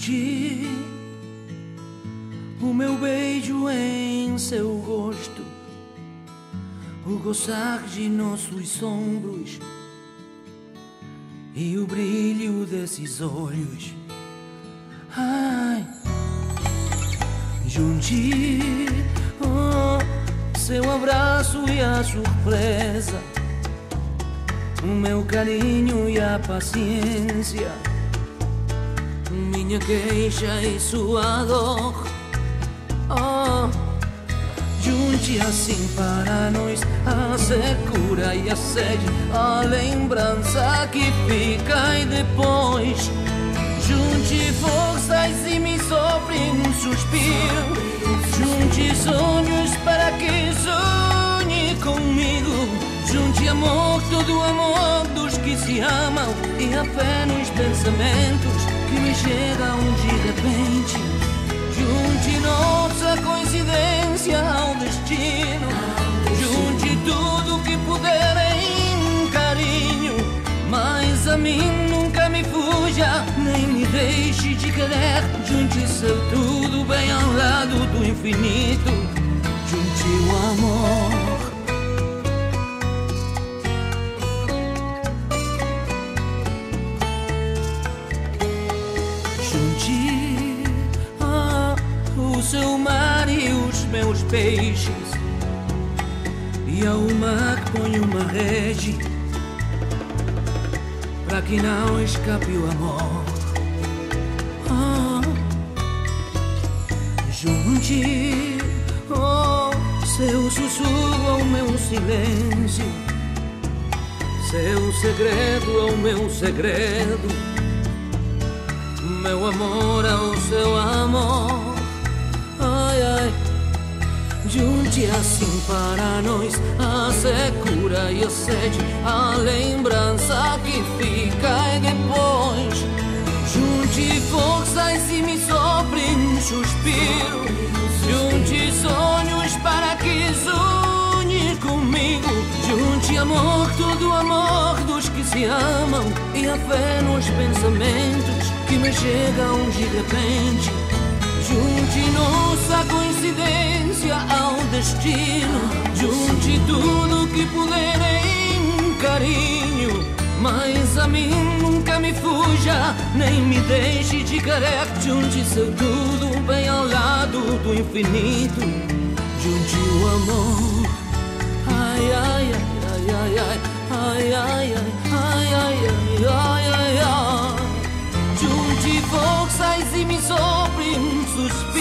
Junte o meu beijo em seu rosto, o gozar de nossos ombros e o brilho desses olhos. Ai, junte oh, seu abraço e a surpresa, o meu carinho e a paciência, minha queixa e sua dor. Oh, junte assim para nós a secura e a sede, a lembrança que fica e depois. Junte forças e me sopre um suspiro, junte sonhos para que sonhe comigo, junte amor, todo amor dos que se amam e a fé nos pensamentos me chegam de repente. Junte nossa coincidência ao destino. Junte tudo que puder em carinho. Mas a mim nunca me fuja, nem me deixe de querer. Junte seu tudo bem ao lado do infinito. Junte o amor. Junte ah, o seu mar e os meus peixes. E ao mar põe uma rede para que não escape o amor. Ah, junte oh, seu sussurro ao meu silêncio, seu segredo ao meu segredo meu amor ao seu amor. Ai, ai, junte assim para nós a secura e a sede, a lembrança que fica e depois. Junte forças e me sopre um suspiro. Junte sonhos para que sonhe comigo. Junte amor, todo amor se amam e a fé nos pensamentos que me chegam de repente. Junte nossa coincidência ao destino, junte tudo que puder em carinho. Mas a mim nunca me fuja, nem me deixe de querer. Junte seu tudo bem ao lado do infinito. Junte o amor. Ai, ai, ai, ai, ai, ai, ai. ai.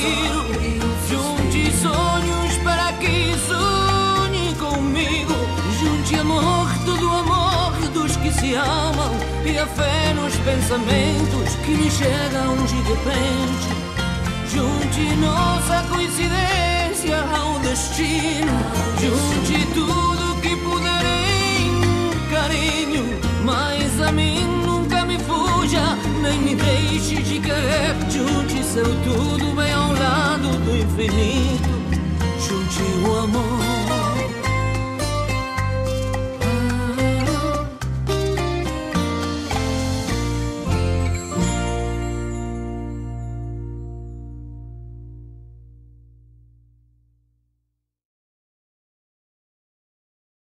Suspiro. Junte sonhos para que sonhe comigo. Junte amor, todo amor dos que se amam. E a fé nos pensamentos que me chegam de repente. Junte nossa coincidência ao destino. Junte deixe de querer. Junte seu tudo bem ao lado do infinito. Junte o amor.